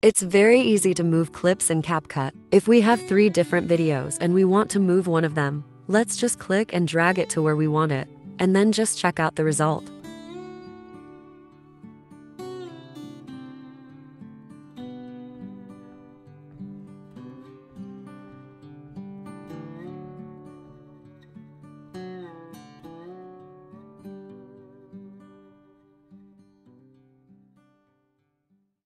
It's very easy to move clips in CapCut. If we have three different videos and we want to move one of them, let's just click and drag it to where we want it, and then just check out the result.